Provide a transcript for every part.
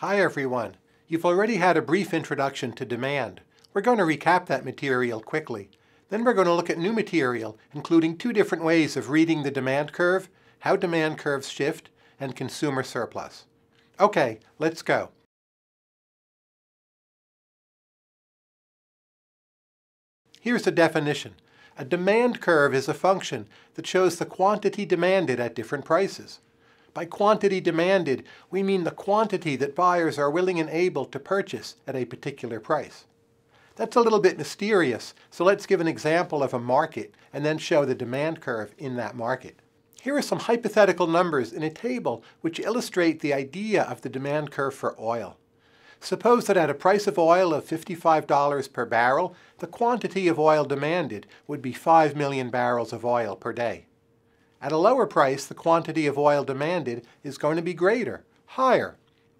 Hi everyone. You've already had a brief introduction to demand. We're going to recap that material quickly. Then we're going to look at new material, including two different ways of reading the demand curve, how demand curves shift, and consumer surplus. Okay, let's go. Here's a definition. A demand curve is a function that shows the quantity demanded at different prices. By quantity demanded, we mean the quantity that buyers are willing and able to purchase at a particular price. That's a little bit mysterious, so let's give an example of a market and then show the demand curve in that market. Here are some hypothetical numbers in a table which illustrate the idea of the demand curve for oil. Suppose that at a price of oil of $55 per barrel, the quantity of oil demanded would be 5 million barrels of oil per day. At a lower price, the quantity of oil demanded is going to be greater, higher.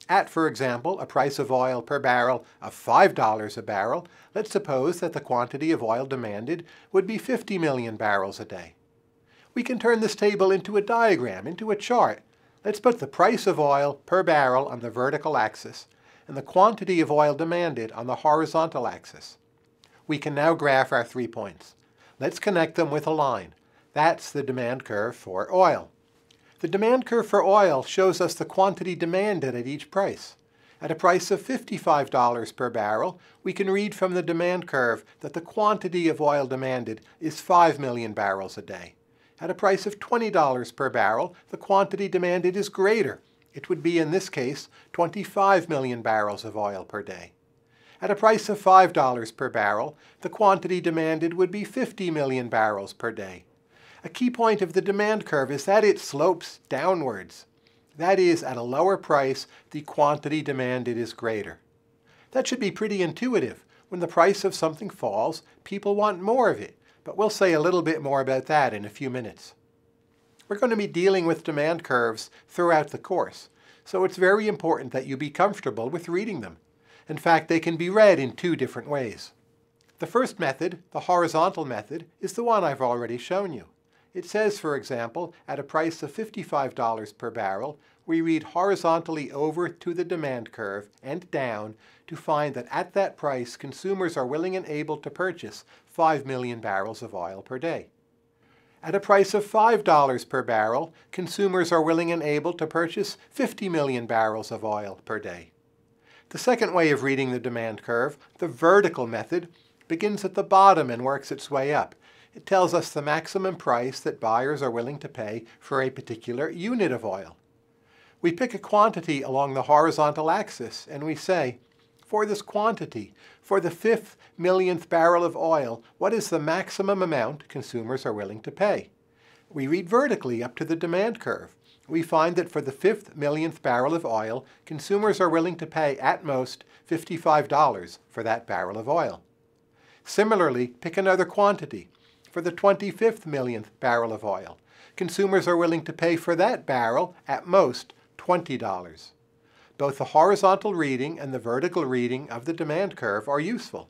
At, for example, a price of oil per barrel of $5 a barrel, let's suppose that the quantity of oil demanded would be 50 million barrels a day. We can turn this table into a diagram, into a chart. Let's put the price of oil per barrel on the vertical axis and the quantity of oil demanded on the horizontal axis. We can now graph our three points. Let's connect them with a line. That's the demand curve for oil. The demand curve for oil shows us the quantity demanded at each price. At a price of $55 per barrel, we can read from the demand curve that the quantity of oil demanded is 5 million barrels a day. At a price of $20 per barrel, the quantity demanded is greater, it would be, in this case, 25 million barrels of oil per day. At a price of $5 per barrel, the quantity demanded would be 50 million barrels per day. A key point of the demand curve is that it slopes downwards. That is, at a lower price, the quantity demanded is greater. That should be pretty intuitive. When the price of something falls, people want more of it, but we'll say a little bit more about that in a few minutes. We're going to be dealing with demand curves throughout the course, so it's very important that you be comfortable with reading them. In fact, they can be read in two different ways. The first method, the horizontal method, is the one I've already shown you. It says, for example, at a price of $55 per barrel, we read horizontally over to the demand curve and down to find that at that price, consumers are willing and able to purchase 5 million barrels of oil per day. At a price of $5 per barrel, consumers are willing and able to purchase 50 million barrels of oil per day. The second way of reading the demand curve, the vertical method, begins at the bottom and works its way up. It tells us the maximum price that buyers are willing to pay for a particular unit of oil. We pick a quantity along the horizontal axis and we say, for this quantity, for the fifth millionth barrel of oil, what is the maximum amount consumers are willing to pay? We read vertically up to the demand curve. We find that for the fifth millionth barrel of oil, consumers are willing to pay at most $55 for that barrel of oil. Similarly, pick another quantity. For the 25th millionth barrel of oil, consumers are willing to pay for that barrel at most $20. Both the horizontal reading and the vertical reading of the demand curve are useful.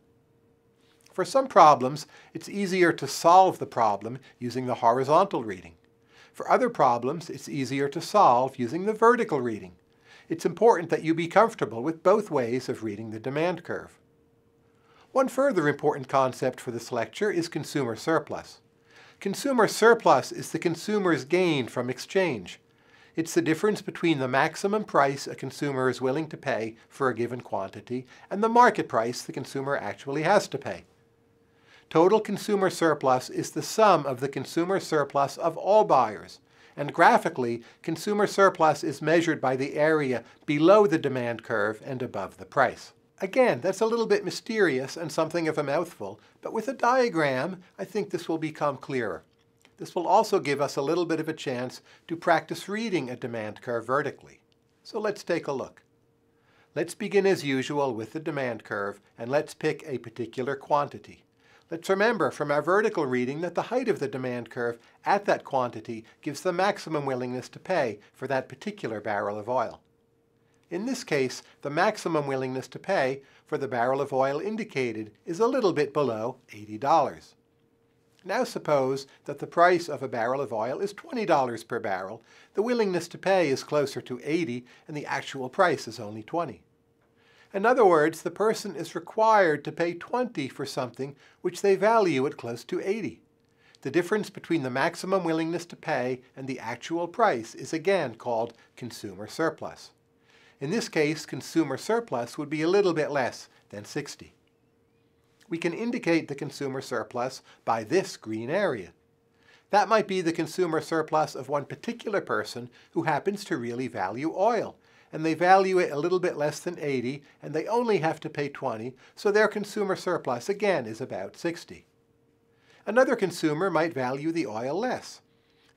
For some problems, it's easier to solve the problem using the horizontal reading. For other problems, it's easier to solve using the vertical reading. It's important that you be comfortable with both ways of reading the demand curve. One further important concept for this lecture is consumer surplus. Consumer surplus is the consumer's gain from exchange. It's the difference between the maximum price a consumer is willing to pay for a given quantity and the market price the consumer actually has to pay. Total consumer surplus is the sum of the consumer surplus of all buyers, and graphically, consumer surplus is measured by the area below the demand curve and above the price. Again, that's a little bit mysterious and something of a mouthful, but with a diagram, I think this will become clearer. This will also give us a little bit of a chance to practice reading a demand curve vertically. So let's take a look. Let's begin as usual with the demand curve and let's pick a particular quantity. Let's remember from our vertical reading that the height of the demand curve at that quantity gives the maximum willingness to pay for that particular barrel of oil. In this case, the maximum willingness to pay for the barrel of oil indicated is a little bit below $80. Now suppose that the price of a barrel of oil is $20 per barrel, the willingness to pay is closer to 80 and the actual price is only 20. In other words, the person is required to pay 20 for something which they value at close to 80. The difference between the maximum willingness to pay and the actual price is again called consumer surplus. In this case, consumer surplus would be a little bit less than 60 we can indicate the consumer surplus by this green area. That might be the consumer surplus of one particular person who happens to really value oil, and they value it a little bit less than 80, and they only have to pay 20, so their consumer surplus again is about 60. Another consumer might value the oil less.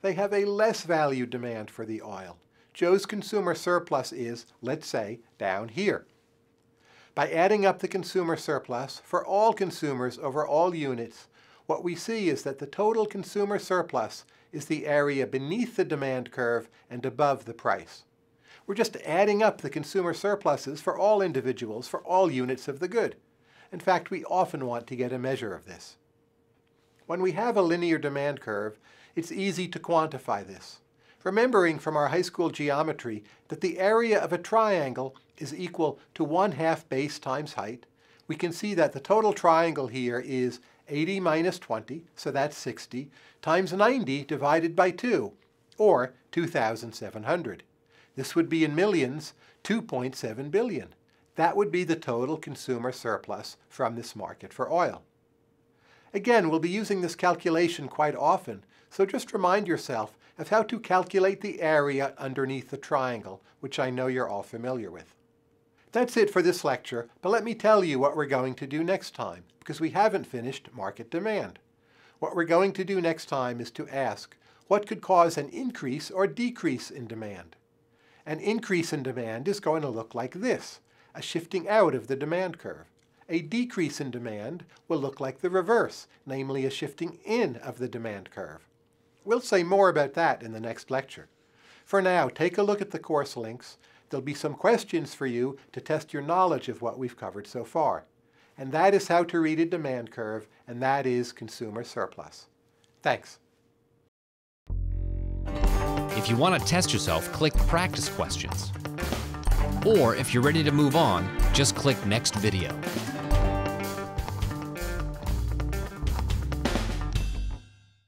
They have a less valued demand for the oil. Joe's consumer surplus is, let's say, down here. By adding up the consumer surplus for all consumers over all units, what we see is that the total consumer surplus is the area beneath the demand curve and above the price. We're just adding up the consumer surpluses for all individuals for all units of the good. In fact, we often want to get a measure of this. When we have a linear demand curve, it's easy to quantify this remembering from our high school geometry that the area of a triangle is equal to 1 half base times height, we can see that the total triangle here is 80 minus 20, so that's 60, times 90 divided by 2, or 2,700. This would be in millions, 2.7 billion. That would be the total consumer surplus from this market for oil. Again, we'll be using this calculation quite often, so just remind yourself of how to calculate the area underneath the triangle, which I know you're all familiar with. That's it for this lecture, but let me tell you what we're going to do next time, because we haven't finished market demand. What we're going to do next time is to ask, what could cause an increase or decrease in demand? An increase in demand is going to look like this, a shifting out of the demand curve. A decrease in demand will look like the reverse, namely a shifting in of the demand curve. We'll say more about that in the next lecture. For now, take a look at the course links. There'll be some questions for you to test your knowledge of what we've covered so far. And that is how to read a demand curve, and that is consumer surplus. Thanks. If you want to test yourself, click Practice Questions. Or if you're ready to move on, just click Next Video.